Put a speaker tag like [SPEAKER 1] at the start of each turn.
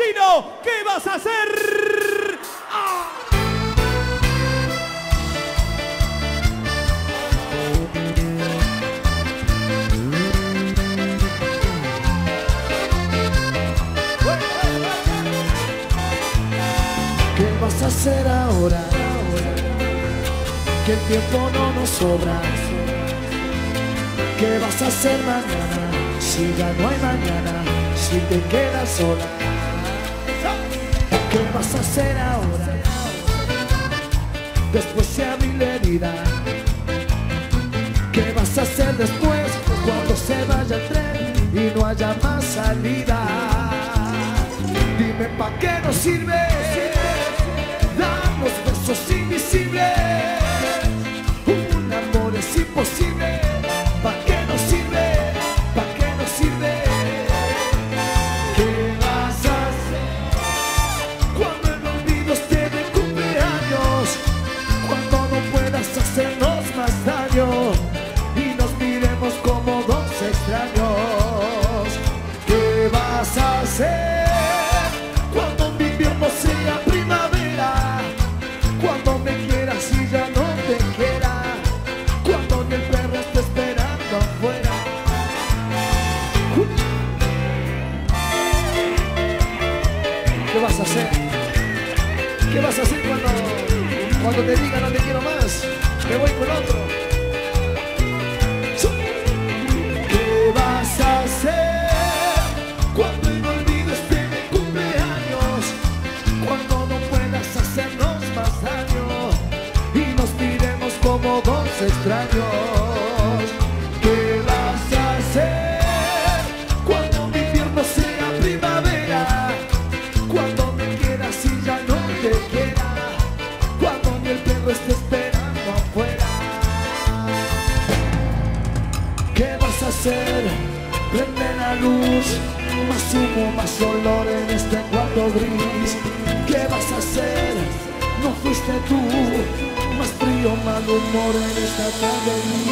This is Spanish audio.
[SPEAKER 1] Chino, ¿qué vas a hacer? ¡Ah!
[SPEAKER 2] ¿Qué vas a hacer ahora? Que el tiempo no nos sobra. ¿Qué vas a hacer mañana? Si ya no hay mañana, si te quedas sola. ¿Qué vas a hacer ahora? Después de abrir la herida. ¿Qué vas a hacer después cuando se vaya el tren y no haya más salida? Dime pa' qué nos sirve extraños. ¿Qué vas a hacer cuando mi invierno sea primavera? Cuando me quieras y ya no te quiera. Cuando el perro esté esperando afuera. ¿Qué vas a hacer? ¿Qué vas a hacer cuando, cuando te diga no te quiero más? Me voy con otro. Extraños. ¿Qué vas a hacer cuando mi invierno sea primavera? Cuando me quieras y ya no te quiera Cuando ni el perro esté esperando afuera ¿Qué vas a hacer? Prende la luz Más humo, más olor en este cuarto gris ¿Qué vas a hacer? No fuiste tú Frío, mal humor en esta tarde